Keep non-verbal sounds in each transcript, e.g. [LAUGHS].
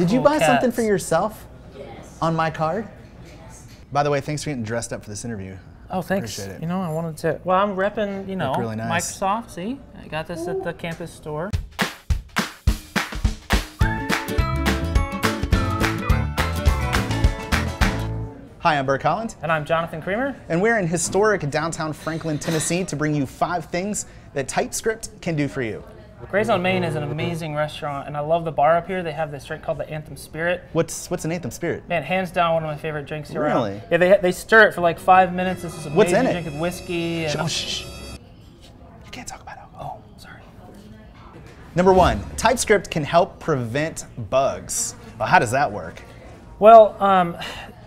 Did you cool buy something for yourself on my card? By the way, thanks for getting dressed up for this interview. Oh, thanks. Appreciate it. You know, I wanted to. Well, I'm repping. You know, really nice. Microsoft. See, I got this at the campus store. Hi, I'm Burke Holland, And I'm Jonathan Creamer. and we're in historic downtown Franklin, Tennessee to bring you five things that TypeScript can do for you. Gray's on Main is an amazing restaurant, and I love the bar up here. They have this drink called the Anthem Spirit. What's what's an Anthem Spirit? Man, hands down, one of my favorite drinks here. Really? Yeah, they, they stir it for like five minutes. This is amazing What's in it? drink with whiskey. And, Oh, shh, shh. You can't talk about alcohol. oh, sorry. Number one, TypeScript can help prevent bugs. Well, how does that work? Well, um,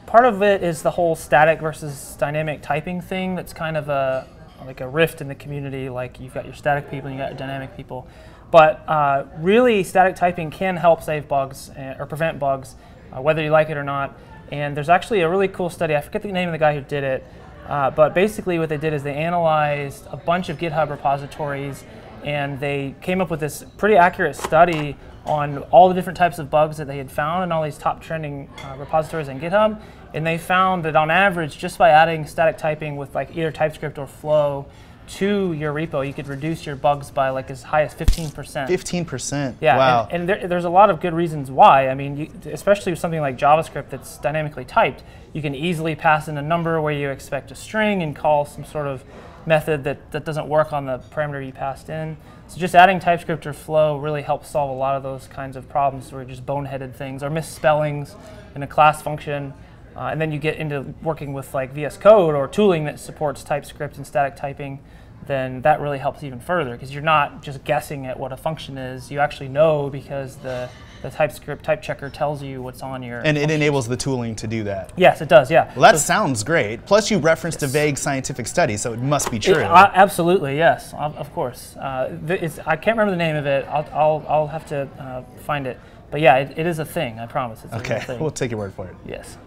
part of it is the whole static versus dynamic typing thing. That's kind of a like a rift in the community. Like you've got your static people, and you got your dynamic people. But uh, really, static typing can help save bugs uh, or prevent bugs, uh, whether you like it or not. And there's actually a really cool study. I forget the name of the guy who did it, uh, but basically what they did is they analyzed a bunch of GitHub repositories, and they came up with this pretty accurate study on all the different types of bugs that they had found in all these top trending uh, repositories on GitHub. And they found that on average, just by adding static typing with like either TypeScript or Flow to your repo, you could reduce your bugs by like as high as 15%. 15%. Yeah, Wow. and, and there, there's a lot of good reasons why. I mean, you, especially with something like JavaScript that's dynamically typed, you can easily pass in a number where you expect a string and call some sort of method that, that doesn't work on the parameter you passed in. So just adding TypeScript or Flow really helps solve a lot of those kinds of problems where just boneheaded things or misspellings in a class function. Uh, and then you get into working with like VS Code or tooling that supports TypeScript and static typing, then that really helps even further because you're not just guessing at what a function is. You actually know because the, the TypeScript type checker tells you what's on your. and it enables the tooling to do that. yes, it does. Yeah. Well, that sounds great. Plus, you referenced a vague scientific study, so it must be true. It- uh, absolutely, yes, of, of course. Uh, it's, I can't remember the name of it. I'll, I'll, I'll have to uh, find it. But yeah, it, it is a thing. I promise. It's a okay, thing. [LAUGHS] we'll take your word for it. yes.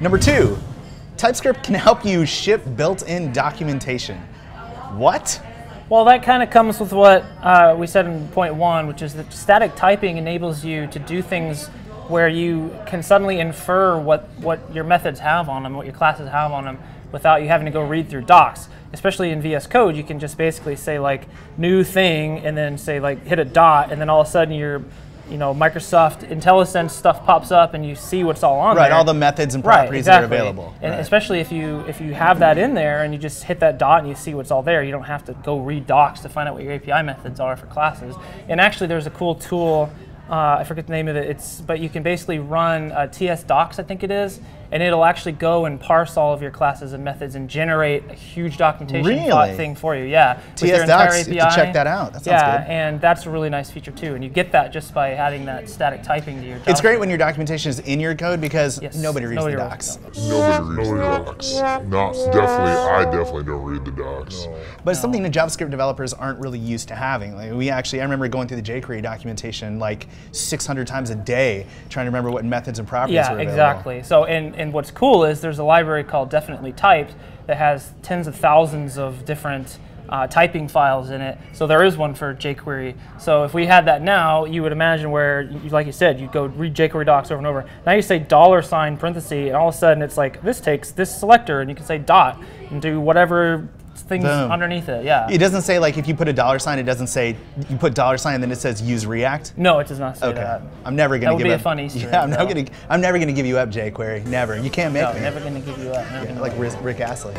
Number two, TypeScript can help you ship built-in documentation. What? Well, that kind of comes with what uh, we said in point one, which is that static typing enables you to do things where you can suddenly infer what, what your methods have on them, what your classes have on them, without you having to go read through docs. Especially in VS Code, you can just basically say like new thing and then say like hit a dot, and then all of a sudden your you know Microsoft IntelliSense stuff pops up and you see what's all on Right, there. Right, all the methods and Right, properties that are exactly. available. And Right. especially if you if you have that in there and you just hit that dot and you see what's all there, you don't have to go read docs to find out what your API methods are for classes. And actually, there's a cool tool. Uh, I forget the name of it. It's but you can basically run uh, TS Docs, I think it is, and it'll actually go and parse all of your classes and methods and generate a huge documentation file- Really? thing for you. Yeah, with TS your entire Docs, you have to API. check that out. That sounds yeah, good. and that's a really nice feature too. And you get that just by adding that static typing to your. It's great when your documentation is in your code because Yes, nobody reads nobody the docs. the. Nobody reads the docs. Not definitely. I definitely don't read the docs. But it's something that JavaScript developers aren't really used to having. Like we actually, I remember going through the jQuery documentation like 600 times a day, trying to remember what methods and properties Yeah, were available. exactly. So, and, and what's cool is there's a library called Definitely Typed that has tens of thousands of different uh, typing files in it. So there is one for jQuery. So if we had that now, you would imagine where, like you said, you'd go read jQuery docs over and over. Now you say dollar sign parenthesis, and all of a sudden it's like this takes this selector, and you can say dot and do whatever things Boom. underneath it. Yeah. It doesn't say like if you put a dollar sign, it doesn't say you put dollar sign and then it says use React. no, it does not say Okay, that. I'm never gonna That would give be a up. fun Easter [LAUGHS] Yeah, egg, I'm never gonna. I'm never gonna give you up, jQuery. Never. You can't make me. No, me. never going to give you up. Never Yeah, like Rick, you up. Rick Astley.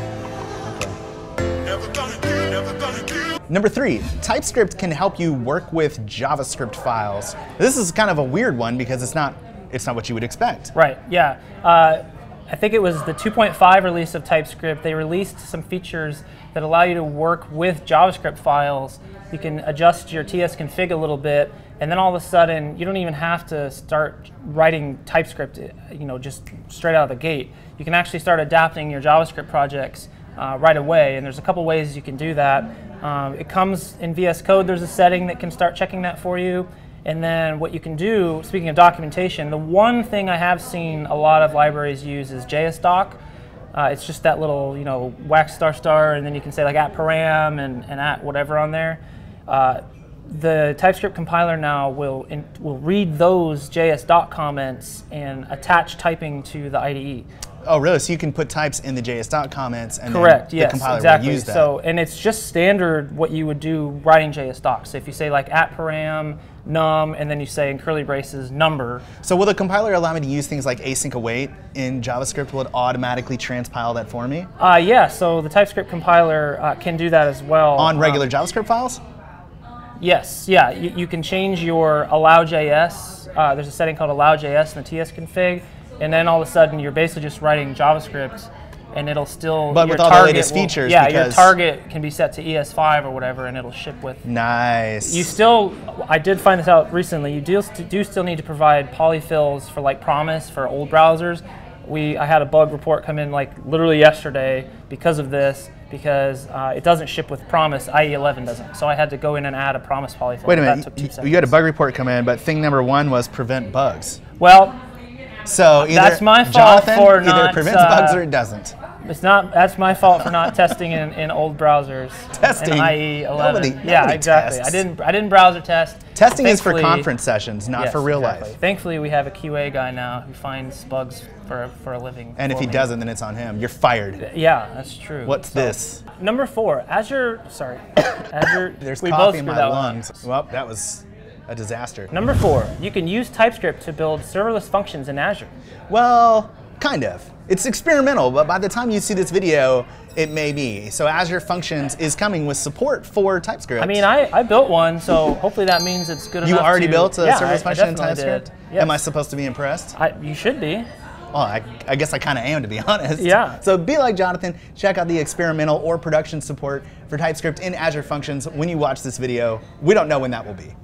Number three, TypeScript can help you work with JavaScript files. This is kind of a weird one because it's not it's not what you would expect. Right, yeah. Uh, I think it was the 2.5 release of TypeScript. They released some features that allow you to work with JavaScript files. You can adjust your TS config a little bit, and then all of a sudden, you don't even have to start writing TypeScript, you know, just straight out of the gate. You can actually start adapting your JavaScript projects uh, right away, and there's a couple ways you can do that. Um, it comes in VS Code. There's a setting that can start checking that for you. And then what you can do, speaking of documentation, the one thing I have seen a lot of libraries use is JSDoc. Uh, it's just that little, you know, wax star star, and then you can say like at param and, and at whatever on there. Uh, the TypeScript compiler now will in, will read those JS doc comments and attach typing to the IDE. Oh, really? So you can put types in the JS comments, and Correct. then yes. the compiler exactly. will use that. So, and it's just standard what you would do writing JS docs. So if you say like at param num, and then you say in curly braces number. So will the compiler allow me to use things like async await in JavaScript? Will it automatically transpile that for me Uh, yeah. So the TypeScript compiler uh, can do that as well on Um, regular JavaScript files? Yes, yeah, you, you can change your allow.js. Uh, there's a setting called allow.js in the TS config, and then all of a sudden you're basically just writing JavaScript, and it'll still. But your with all the target latest will- features, Yeah, your target can be set to ES5 or whatever, and it'll ship with. Nice. You still, I did find this out recently. You do, do still need to provide polyfills for like Promise for old browsers. We, I had a bug report come in like literally yesterday because of this, because uh, it doesn't ship with Promise. IE11 doesn't. So I had to go in and add a Promise polyfill. Wait a That minute. took two You, seconds. you had a bug report come in, but thing number one was prevent bugs. Well, So either That's my fault Jonathan for either not, prevents uh, bugs or it doesn't. It's not. That's my fault for not testing in, in old browsers. [LAUGHS] Testing? In IE11. Nobody- yeah, exactly. tests. I didn't. I didn't browser test. Testing is for conference sessions, not Yes, for real exactly. life. Thankfully, we have a QA guy now who finds bugs for for a living. And if he me. doesn't, then it's on him. You're fired. Uh, yeah, that's true. What's So, this? Number four, Azure. Sorry, [COUGHS] Azure. [COUGHS] There's we coffee in my that one lungs. Well, that was a disaster. Number four, you can use TypeScript to build serverless functions in Azure. Well, kind of. It's experimental, but by the time you see this video, it may be. So Azure Functions is coming with support for TypeScript. I mean, I, I built one, so hopefully that means it's good enough for you already to- built a yeah, serverless I- I function in definitely TypeScript? Yes. Am I supposed to be impressed? I, you should be. Well, I, I guess I kind of am, to be [LAUGHS] honest. Yeah. So be like Jonathan, check out the experimental or production support for TypeScript in Azure Functions when you watch this video. We don't know when that will be.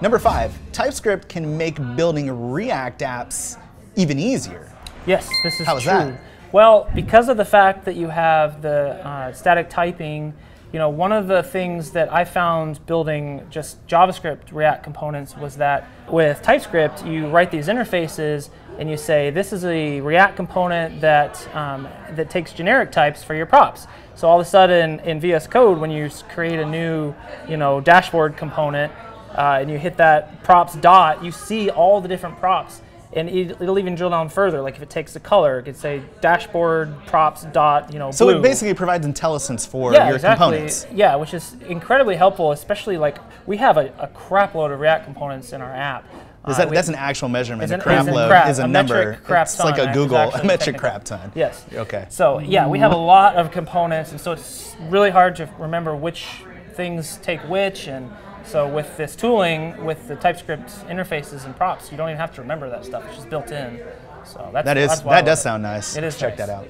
Number five, TypeScript can make building React apps even easier. Yes, this is How is true. that? Well, because of the fact that you have the uh, static typing, you know, one of the things that I found building just JavaScript React components was that with TypeScript, you write these interfaces and you say this is a React component that um, that takes generic types for your props. So all of a sudden in VS Code, when you create a new, you know, dashboard component uh, and you hit that props dot, you see all the different props and it, it'll even drill down further. Like if it takes a color, it could say dashboard props dot you know So blue. it basically provides IntelliSense for yeah, your exactly. components. Yeah, which is incredibly helpful, especially like we have a, a crap load of React components in our app. Is Uh, that, we- that's an actual measurement. It's A an- crap load crap- is a, a number. it's like a googol, a [LAUGHS] metric crap ton. Yes. Okay. So yeah, we have a lot of components, and so it's really hard to remember which things take which. And so with this tooling, with the TypeScript interfaces and props, you don't even have to remember that stuff. It's just built in. So that's That is that's that does sound nice. It is Check nice. that out.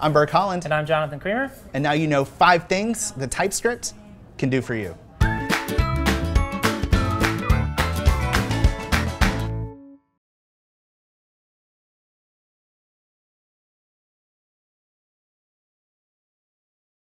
I'm Burke Holland, And I'm Jonathan Creamer. and now you know five things that TypeScript can do for you.